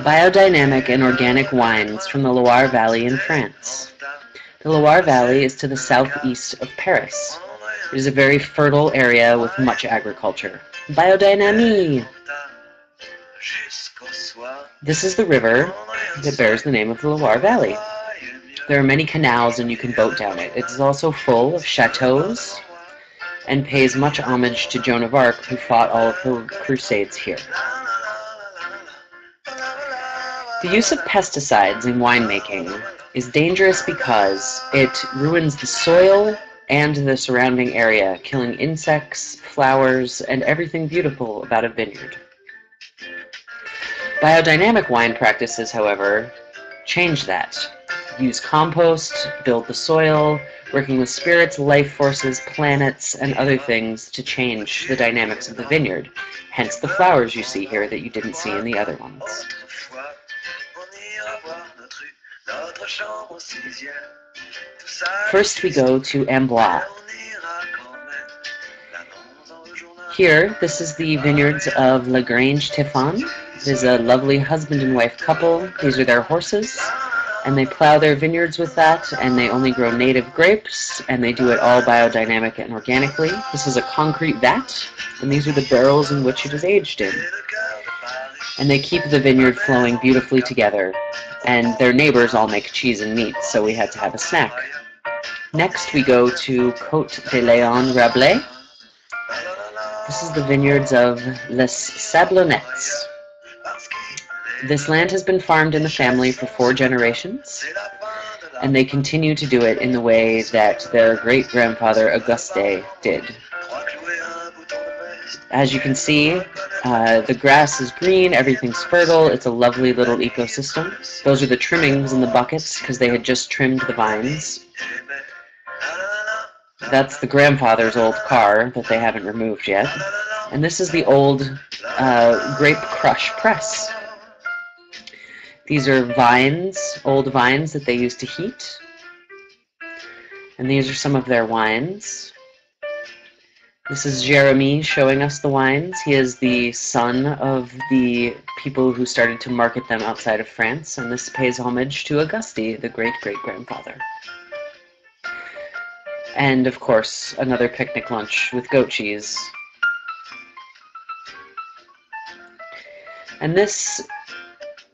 Biodynamic and organic wines from the Loire Valley in France. The Loire Valley is to the southeast of Paris. It is a very fertile area with much agriculture. Biodynamie! This is the river that bears the name of the Loire Valley. There are many canals and you can boat down it. It is also full of chateaus and pays much homage to Joan of Arc, who fought all of her crusades here. The use of pesticides in winemaking is dangerous because it ruins the soil and the surrounding area, killing insects, flowers, and everything beautiful about a vineyard. Biodynamic wine practices, however, change that. Use compost, build the soil, working with spirits, life forces, planets, and other things to change the dynamics of the vineyard. Hence the flowers you see here that you didn't see in the other ones. First we go to Amboise. Here, this is the vineyards of La Grange Tiphaine. It is a lovely husband and wife couple. These are their horses, and they plow their vineyards with that, and they only grow native grapes, and they do it all biodynamic and organically. This is a concrete vat, and these are the barrels in which it is aged in. And they keep the vineyard flowing beautifully together, and their neighbors all make cheese and meat, so we had to have a snack. Next we go to Coteaux du Layon Rabelais. This is the vineyards of Les Sablonnettes. This land has been farmed in the family for four generations, and they continue to do it in the way that their great-grandfather Auguste did. As you can see, uh, the grass is green, everything's fertile, it's a lovely little ecosystem. Those are the trimmings in the buckets because they had just trimmed the vines. That's the grandfather's old car that they haven't removed yet. And this is the old uh, grape crush press. These are vines, old vines that they used to heat. And these are some of their wines. This is Jeremy showing us the wines. He is the son of the people who started to market them outside of France, and this pays homage to Auguste, the great-great-grandfather. And, of course, another picnic lunch with goat cheese. And this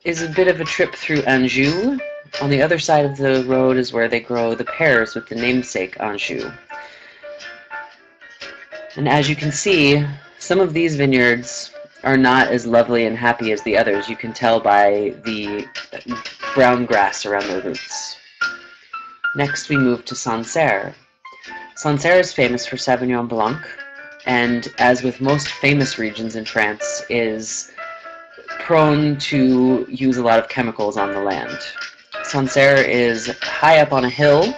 is a bit of a trip through Anjou. On the other side of the road is where they grow the pears with the namesake Anjou. And as you can see, some of these vineyards are not as lovely and happy as the others. You can tell by the brown grass around their roots. Next we move to Sancerre. Sancerre is famous for Sauvignon Blanc, and as with most famous regions in France, is prone to use a lot of chemicals on the land. Sancerre is high up on a hill,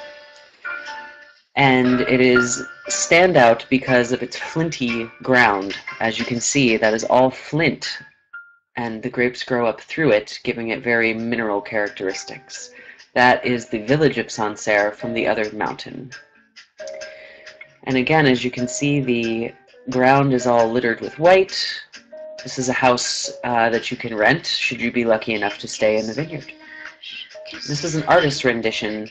and it is standout because of its flinty ground. As you can see, that is all flint, and the grapes grow up through it, giving it very mineral characteristics. That is the village of Sancerre from the other mountain. And again, as you can see, the ground is all littered with white. This is a house uh, that you can rent, should you be lucky enough to stay in the vineyard. This is an artist rendition